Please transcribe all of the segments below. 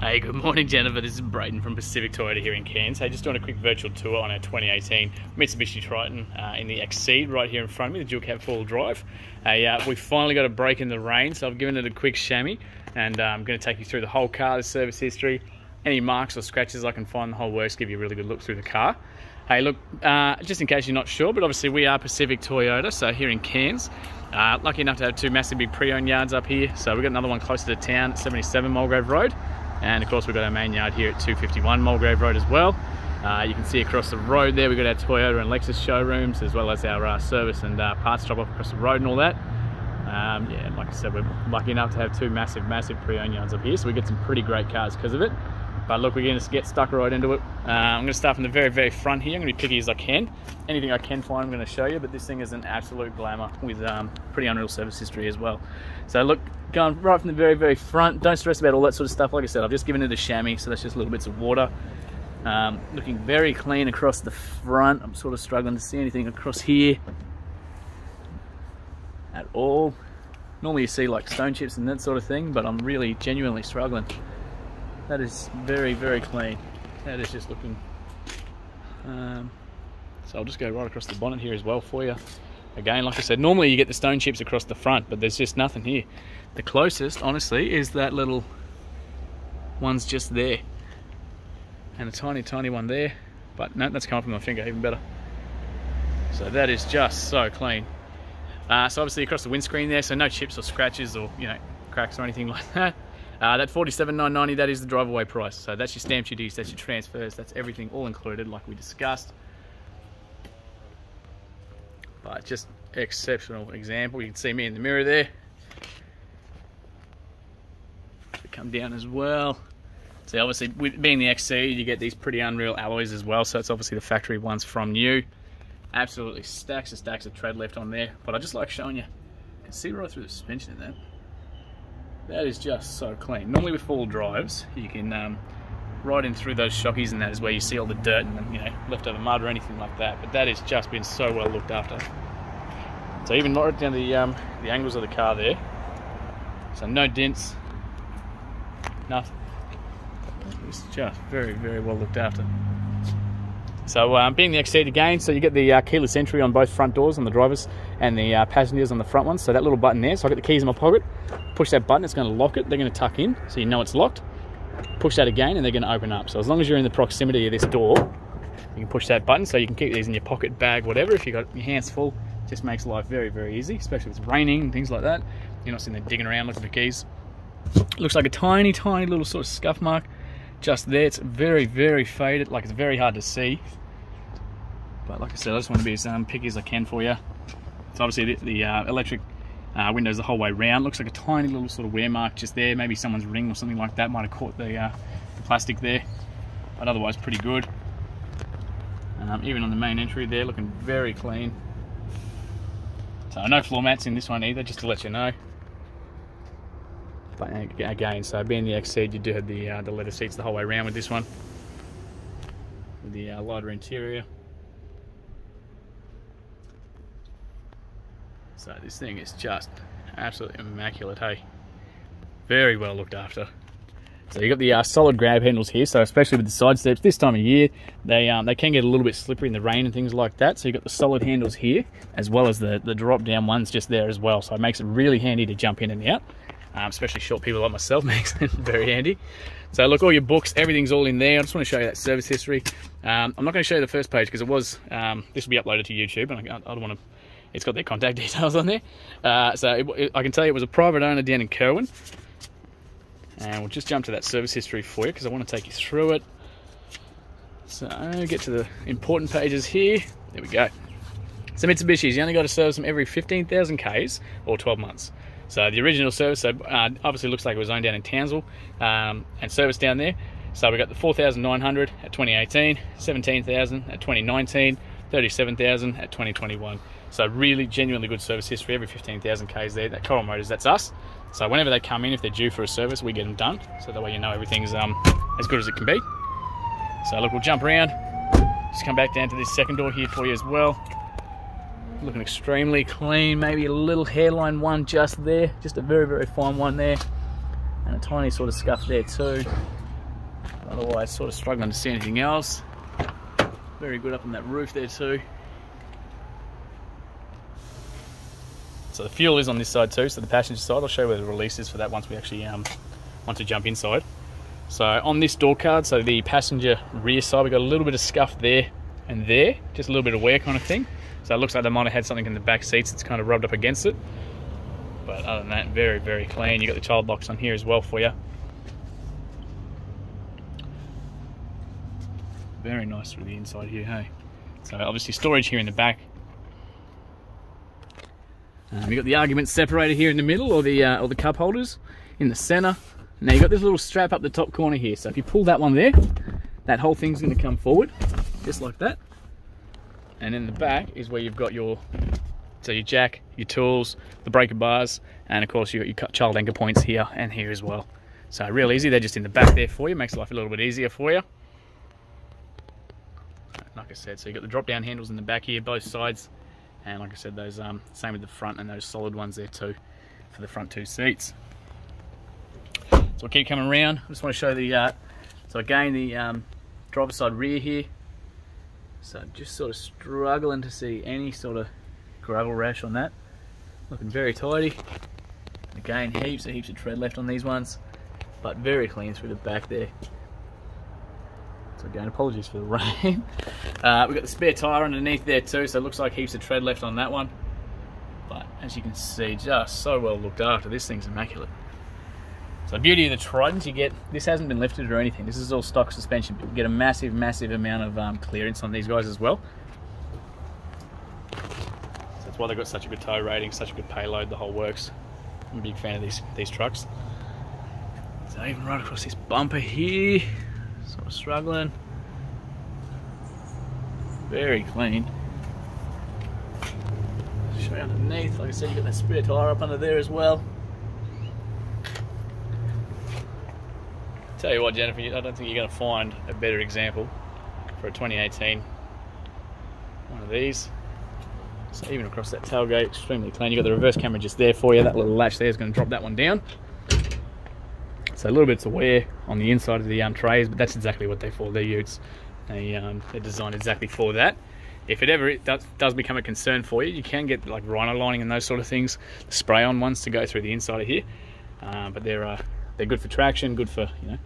Hey, good morning, Jennifer. This is Braedyn from Pacific Toyota here in Cairns. Hey, just doing a quick virtual tour on our 2018 Mitsubishi Triton uh, in the Exceed right here in front of me, the dual cab four-wheel drive. Hey, uh, we finally got a break in the rain, so I've given it a quick chamois, and uh, I'm going to take you through the whole car, the service history, any marks or scratches I can find, the whole works, give you a really good look through the car. Hey, look, uh, just in case you're not sure, but obviously we are Pacific Toyota, so here in Cairns. Uh, lucky enough to have two massive big pre-owned yards up here, so we've got another one closer to town at 77 Mulgrave Road. And of course, we've got our main yard here at 251 Mulgrave Road as well. Uh, you can see across the road there, we've got our Toyota and Lexus showrooms, as well as our uh, service and uh, parts drop off across the road and all that. Um, yeah, like I said, we're lucky enough to have two massive, massive pre-owned yards up here, so we get some pretty great cars because of it. But look, we're going to get stuck right into it. Uh, I'm going to start from the very, very front here. I'm going to be picky as I can. Anything I can find, I'm going to show you. But this thing is an absolute glamour with um, pretty unreal service history as well. So look, going right from the very, very front. Don't stress about all that sort of stuff. Like I said, I've just given it a chamois, so that's just little bits of water. Um, looking very clean across the front. I'm sort of struggling to see anything across here at all. Normally you see like stone chips and that sort of thing, but I'm really genuinely struggling. That is very, very clean. That is just looking... Um, so I'll just go right across the bonnet here as well for you. Again, like I said, normally you get the stone chips across the front, but there's just nothing here. The closest, honestly, is that little one's just there. And a tiny, tiny one there. But no, that's coming from my finger, even better. So that is just so clean. Uh, so obviously across the windscreen there, so no chips or scratches or, you know, cracks or anything like that. Uh, that 47,990, that is the drive away price. So that's your stamp duties, that's your transfers, that's everything all included like we discussed. But just exceptional example. You can see me in the mirror there. Come down as well. So obviously, being the Exceed, you get these pretty unreal alloys as well. So it's obviously the factory ones from new. Absolutely stacks and stacks of tread left on there. But I just like showing you. You can see right through the suspension in that. That is just so clean. Normally with four drives, you can um, ride in through those shockies and that is where you see all the dirt and you know leftover mud or anything like that. But that has just been so well looked after. So even right down the um, the angles of the car there. So no dents, nothing. It's just very very well looked after. So um, being the Exceed again, so you get the uh, keyless entry on both front doors on the drivers and the uh, passengers on the front ones. So that little button there, so I got the keys in my pocket, push that button, it's going to lock it. They're going to tuck in, so you know it's locked. Push that again, and they're going to open up. So as long as you're in the proximity of this door, you can push that button, so you can keep these in your pocket, bag, whatever. If you've got your hands full, just makes life very, very easy, especially if it's raining and things like that. You're not sitting there digging around looking for keys. Looks like a tiny, tiny little sort of scuff mark just there. It's very, very faded, like it's very hard to see. But like I said, I just want to be as um, picky as I can for you. So obviously the, the uh, electric uh, windows the whole way round. Looks like a tiny little sort of wear mark just there. Maybe someone's ring or something like that might have caught the, uh, the plastic there. But otherwise pretty good. Um, even on the main entry there, looking very clean. So no floor mats in this one either, just to let you know. But again, so being the Exceed, you do have the uh, the leather seats the whole way around with this one. With the uh, lighter interior. So this thing is just absolutely immaculate, hey. Very well looked after. So you've got the uh, solid grab handles here, so especially with the side steps, this time of year, they um, they can get a little bit slippery in the rain and things like that. So you've got the solid handles here, as well as the, the drop down ones just there as well. So it makes it really handy to jump in and out, um, especially short people like myself makes it very handy. So look, all your books, everything's all in there. I just want to show you that service history. Um, I'm not going to show you the first page because it was, um, this will be uploaded to YouTube and I, I don't want to it's got their contact details on there. Uh, so it, it, I can tell you it was a private owner down in Kirwan. And we'll just jump to that service history for you because I want to take you through it. So get to the important pages here. There we go. So Mitsubishi's, you only got to service them every 15,000 Ks or 12 months. So the original service, so uh, obviously looks like it was owned down in Townsville um, and serviced down there. So we got the 4,900 at 2018, 17,000 at 2019, 37,000 at 2021. So really genuinely good service history, every 15,000 Ks there. That Coral Motors, that's us. So whenever they come in, if they're due for a service, we get them done. So that way you know everything's um, as good as it can be. So look, we'll jump around. Just come back down to this second door here for you as well. Looking extremely clean, maybe a little hairline one just there. Just a very, very fine one there. And a tiny sort of scuff there too. Otherwise, sort of struggling to see anything else. Very good up on that roof there too. So the fuel is on this side too, so the passenger side. I'll show you where the release is for that once we actually um, want to jump inside. So on this door card, so the passenger rear side, we've got a little bit of scuff there and there, just a little bit of wear kind of thing. So it looks like they might have had something in the back seats that's kind of rubbed up against it. But other than that, very, very clean. You got the child locks on here as well for you. Very nice through the inside here, hey? So obviously storage here in the back. Um, you got the argument separator here in the middle, or the uh, or the cup holders in the center. Now you got this little strap up the top corner here. So if you pull that one there, that whole thing's going to come forward, just like that. And in the back is where you've got your so your jack, your tools, the breaker bars, and of course you got your child anchor points here and here as well. So real easy, they're just in the back there for you, makes life a little bit easier for you. Like I said, so you've got the drop down handles in the back here, both sides. And like I said, those um, same with the front and those solid ones there too for the front two seats. So I'll keep coming around. I just want to show the, uh, so again, the um, driver side rear here. So just sort of struggling to see any sort of gravel rash on that. Looking very tidy. Again, heaps and heaps of tread left on these ones, but very clean through the back there. So again, apologies for the rain. Uh, we've got the spare tyre underneath there too, so it looks like heaps of tread left on that one. But as you can see, just so well looked after. This thing's immaculate. So the beauty of the Tritons, you get, this hasn't been lifted or anything. This is all stock suspension. but You get a massive, massive amount of um, clearance on these guys as well That's why they've got such a good tow rating, such a good payload, the whole works. I'm a big fan of these, these trucks. So even right across this bumper here, sort of struggling. Very clean. Show you underneath, like I said, you've got that spare tyre up under there as well. Tell you what, Jennifer, I don't think you're going to find a better example for a 2018 one of these. So even across that tailgate, extremely clean. You've got the reverse camera just there for you. That little latch there is going to drop that one down. So a little bit of wear on the inside of the um, trays, but that's exactly what they're for. They're utes. They, um, they're designed exactly for that. If it ever does, does become a concern for you, you can get like rhino lining and those sort of things, spray-on ones to go through the inside of here. Uh, but they're uh, they're good for traction, good for you know,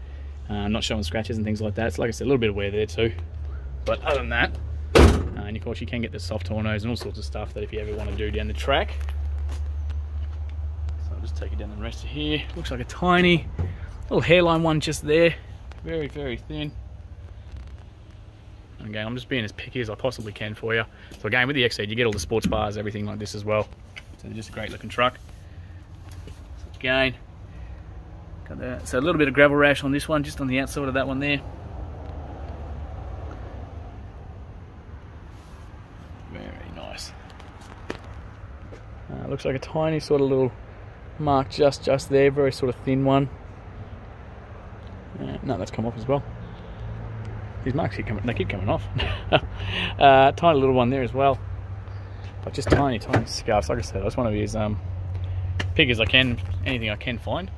uh, not showing scratches and things like that. So like I said, a little bit of wear there too. But other than that, uh, and of course you can get the soft tonneaus and all sorts of stuff that if you ever want to do down the track. So I'll just take it down the rest of here. Looks like a tiny little hairline one just there. Very, very thin. Again, I'm just being as picky as I possibly can for you. So again, with the Exceed, you get all the sports bars, everything like this as well. So just a great looking truck. So again, got that. So a little bit of gravel rash on this one, just on the outside of that one there. Very nice. Uh, looks like a tiny sort of little mark just just there, very sort of thin one. Uh, no, that's come off as well. These marks keep coming, they keep coming off. uh, tiny little one there as well. But just tiny, tiny scuffs. Like I said, I just want to be as um, big as I can, anything I can find.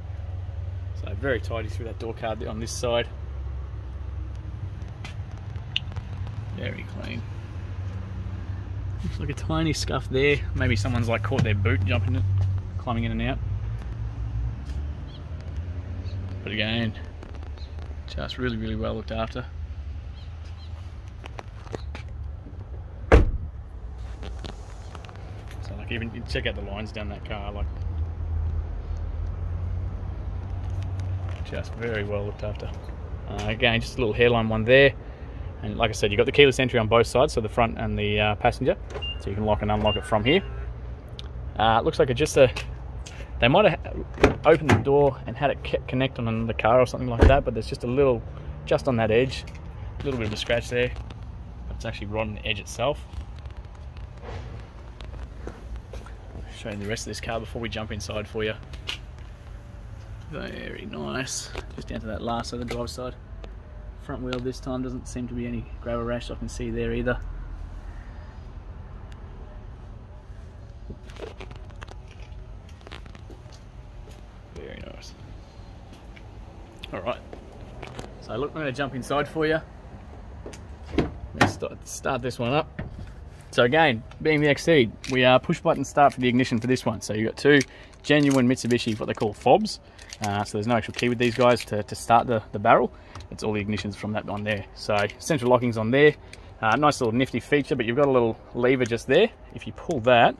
Very tidy through that door card on this side. Very clean. Looks like a tiny scuff there. Maybe someone's like caught their boot jumping it, climbing in and out. But again, just really, really well looked after. So like even check out the lines down that car, like just very well looked after. Uh, again, just a little hairline one there. And like I said, you've got the keyless entry on both sides, so the front and the uh, passenger. So you can lock and unlock it from here. Uh, it looks like it just a, they might have opened the door and had it connect on the car or something like that, but there's just a little, just on that edge, a little bit of a scratch there. But it's actually right on the edge itself. I'll show you the rest of this car before we jump inside for you. Very nice. Just down to that last of the driver's side front wheel this time doesn't seem to be any gravel rash I can see there either very nice alright So look, I'm going to jump inside for you. Let's start, start this one up. So again, being the Exceed, we are push button start for the ignition for this one. So you've got two genuine Mitsubishi, what they call fobs. Uh, so there's no actual key with these guys to, to start the, the barrel. It's all the ignitions from that one there. So central locking's on there. Uh, nice little nifty feature, but you've got a little lever just there. If you pull that,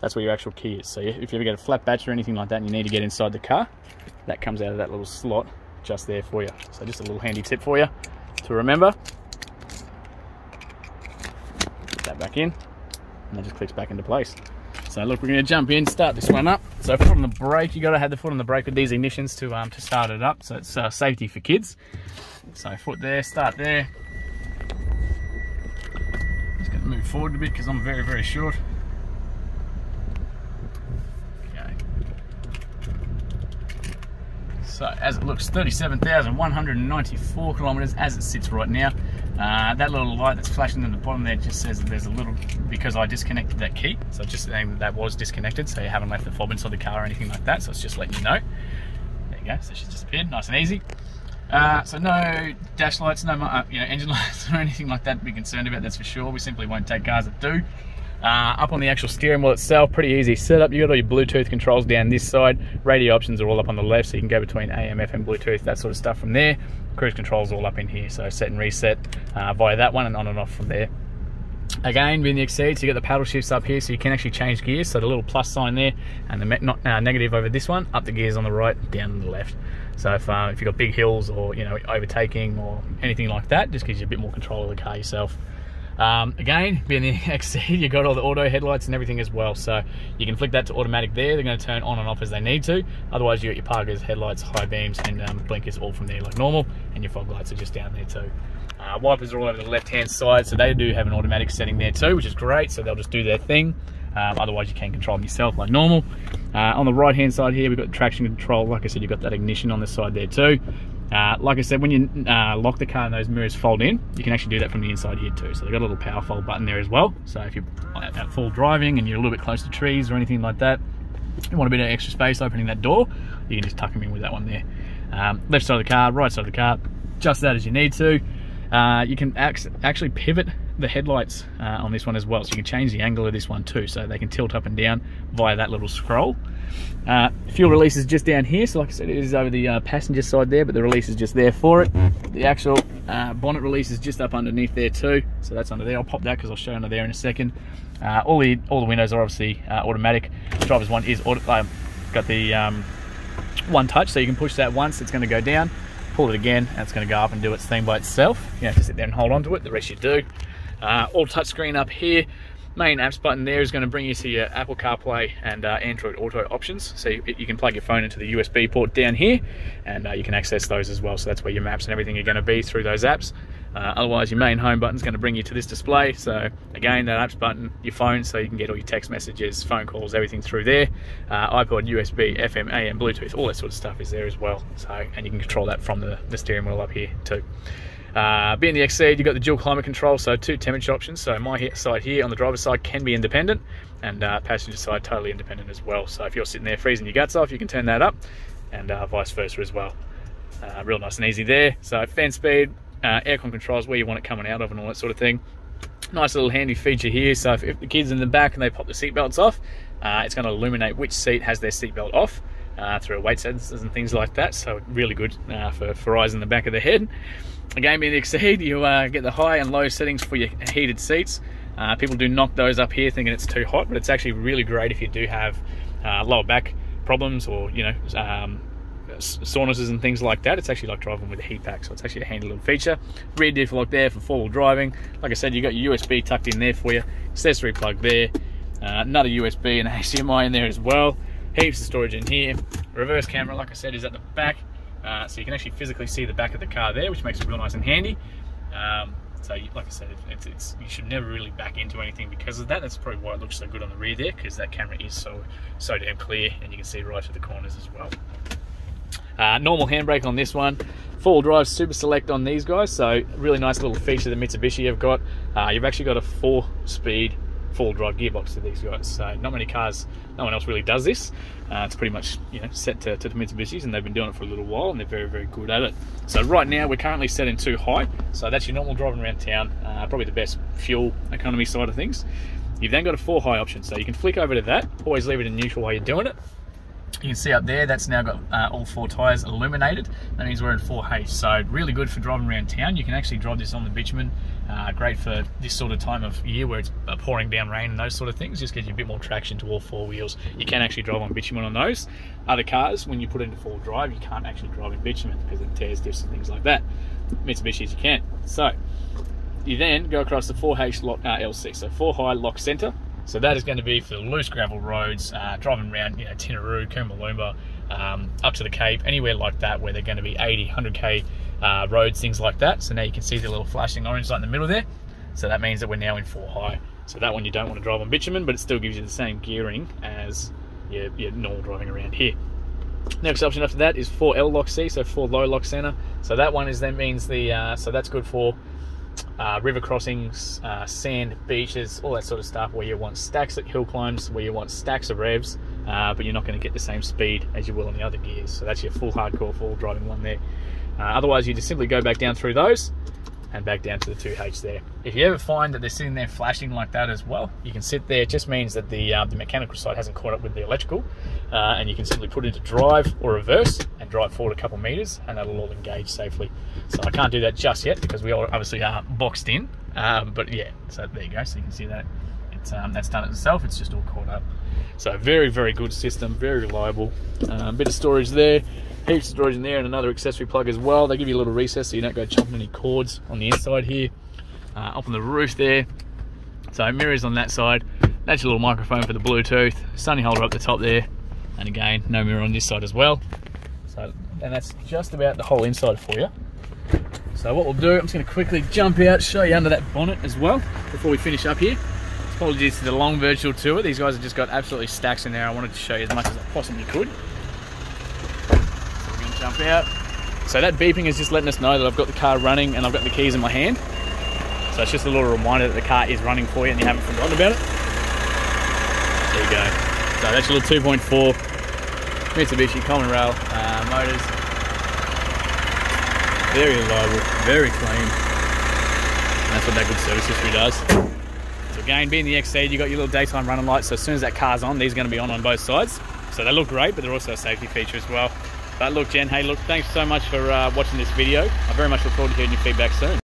that's where your actual key is. So if you ever get a flat batch or anything like that and you need to get inside the car, that comes out of that little slot just there for you. So just a little handy tip for you to remember. Put that back in and that just clicks back into place. So look, we're going to jump in, start this one up. So foot on the brake, you got to have the foot on the brake with these ignitions to um, to start it up. So it's uh, safety for kids. So foot there, start there. Just to move forward a bit because I'm very, very short. Okay. So as it looks, 37,194 kilometers as it sits right now. Uh, that little light that's flashing in the bottom there just says that there's a little, because I disconnected that key. So just saying that, that was disconnected. So you haven't left the fob inside the car or anything like that. So it's just letting you know. There you go. So she's disappeared, nice and easy. Uh, so no dash lights, no uh, you know engine lights or anything like that to be concerned about. That's for sure. We simply won't take cars that do. Uh, up on the actual steering wheel itself, pretty easy setup. You got all your Bluetooth controls down this side. Radio options are all up on the left, so you can go between AM, FM, Bluetooth, that sort of stuff from there. Cruise controls all up in here, so set and reset uh, via that one and on and off from there. Again, with the Exceed, so you got the paddle shifts up here, so you can actually change gears. So the little plus sign there, and the not, uh, negative over this one, up the gears on the right, down on the left. So if, uh, if you've got big hills or you know overtaking or anything like that, just gives you a bit more control of the car yourself. Um, again, being the Exceed, you've got all the auto headlights and everything as well. So you can flick that to automatic there. They're going to turn on and off as they need to. Otherwise, you got your parkers, headlights, high beams, and um, blinkers all from there like normal. And your fog lights are just down there too. Uh, wipers are all over the left-hand side, so they do have an automatic setting there too, which is great. So they'll just do their thing. Um, otherwise, you can control them yourself like normal. Uh, on the right-hand side here, we've got traction control. Like I said, you've got that ignition on the side there too. Uh, like I said, when you uh, lock the car and those mirrors fold in, you can actually do that from the inside here too. So they've got a little power fold button there as well. So if you're at full driving and you're a little bit close to trees or anything like that, you want a bit of extra space opening that door, you can just tuck them in with that one there. Um, left side of the car, right side of the car, just that as you need to. Uh, you can actually pivot the headlights uh, on this one as well. So you can change the angle of this one too. So they can tilt up and down via that little scroll. Uh, fuel release is just down here. So like I said, it is over the uh, passenger side there, but the release is just there for it. The actual uh, bonnet release is just up underneath there too. So that's under there. I'll pop that because I'll show under there in a second. Uh, all the all the windows are obviously uh, automatic. Driver's one is auto, um, got the um, one touch, so you can push that once. It's going to go down pull it again and it's going to go up and do its thing by itself. You have to sit there and hold on to it, the rest you do. Uh, all touchscreen up here. Main apps button there is going to bring you to your Apple CarPlay and uh, Android Auto options. So you, you, can plug your phone into the USB port down here and uh, you can access those as well. So that's where your maps and everything are going to be through those apps. Uh, otherwise, your main home button is going to bring you to this display. So again, that apps button, your phone, so you can get all your text messages, phone calls, everything through there. Uh, iPod, USB, FM, AM, Bluetooth, all that sort of stuff is there as well. So and you can control that from the, the steering wheel up here too. Uh, being the Exceed, you've got the dual climate control, so two temperature options. So my side here on the driver's side can be independent, and uh, passenger side totally independent as well. So if you're sitting there freezing your guts off, you can turn that up, and uh, vice versa as well. Uh, real nice and easy there. So fan speed, uh, aircon controls where you want it coming out of, and all that sort of thing. Nice little handy feature here. So if, if the kid's in the back and they pop the seatbelts off, uh, it's going to illuminate which seat has their seatbelt off. Through weight sensors and things like that. So really good for, for eyes in the back of the head. Again, being the Exceed, you uh, get the high and low settings for your heated seats. Uh, people do knock those up here thinking it's too hot, but it's actually really great if you do have uh, lower back problems or, you know, um, saunas and things like that. It's actually like driving with a heat pack, so it's actually a handy little feature. Rear diff lock there for four-wheel driving. Like I said, you got your USB tucked in there for you. Accessory plug there. Uh, another USB and HDMI in there as well. Heaps of storage in here. Reverse camera, like I said, is at the back. Uh, so you can actually physically see the back of the car there, which makes it real nice and handy. Um, so, you, like I said, it's, it's, you should never really back into anything because of that. That's probably why it looks so good on the rear there, because that camera is so so damn clear, and you can see right through the corners as well. Uh, normal handbrake on this one. Full drive super select on these guys, so really nice little feature that Mitsubishi have got. Uh, you've actually got a four-speed four drive gearbox to these guys. So not many cars, no one else really does this. Uh, it's pretty much you know set to, to the Mitsubishis, and they've been doing it for a little while, and they're very very good at it. So right now we're currently set in two high, so that's your normal driving around town. Uh, probably the best fuel economy side of things. You've then got a four high option, so you can flick over to that. Always leave it in neutral while you're doing it. You can see up there, that's now got uh, all four tyres illuminated. That means we're in 4H, so really good for driving around town. You can actually drive this on the bitumen. Uh, great for this sort of time of year where it's uh, pouring down rain and those sort of things. Just gives you a bit more traction to all four wheels. You can actually drive on bitumen on those. Other cars, when you put it into four drive, you can't actually drive in bitumen because it tears diffs and things like that. Mitsubishi's you can. So you then go across the 4H lock, uh, L6, so 4 high lock center. So that is going to be for loose gravel roads, uh, driving around, you know, Tinaroo, Koombooloomba, um, up to the Cape, anywhere like that where they're going to be 80, 100k uh, roads, things like that. So now you can see the little flashing orange light in the middle there. So that means that we're now in 4 high. So that one you don't want to drive on bitumen, but it still gives you the same gearing as your, your normal driving around here. Next option after that is 4L lock C, so 4 low lock center. So that one is then means the, uh, so that's good for uh, river crossings, uh, sand, beaches, all that sort of stuff where you want stacks at hill climbs, where you want stacks of revs, uh, but you're not going to get the same speed as you will on the other gears. So that's your full hardcore, full driving one there. Uh, otherwise, you just simply go back down through those and back down to the 2H there. If you ever find that they're sitting there flashing like that as well, you can sit there. It just means that the, uh, the mechanical side hasn't caught up with the electrical, uh, and you can simply put it into drive or reverse and drive forward a couple meters, and that'll all engage safely. So I can't do that just yet because we all obviously are boxed in, um, but yeah, so there you go. So you can see that um, that's done it itself. It's just all caught up. So very, very good system, very reliable. Um, bit of storage there heaps of storage in there and another accessory plug as well. They give you a little recess so you don't go chopping any cords on the inside here. Uh, up on the roof there. So mirrors on that side. That's your little microphone for the Bluetooth. Sunny holder up the top there. And again, no mirror on this side as well. So, and that's just about the whole inside for you. So what we'll do, I'm just gonna quickly jump out, show you under that bonnet as well, before we finish up here. Apologies to the long virtual tour. These guys have just got absolutely stacks in there. I wanted to show you as much as I possibly could So we're gonna jump out. So that beeping is just letting us know that I've got the car running and I've got the keys in my hand. So it's just a little reminder that the car is running for you and you haven't forgotten about it. There you go. So that's your little 2.4 Mitsubishi Common Rail uh, motors. Very reliable, very clean. And that's what that good service history does. So again, being the Exceed, you got your little daytime running lights. So as soon as that car's on, these are going to be on on both sides. So they look great, but they're also a safety feature as well. But look, Jen, hey, look, thanks so much for uh, watching this video. I very much look forward to hearing your feedback soon.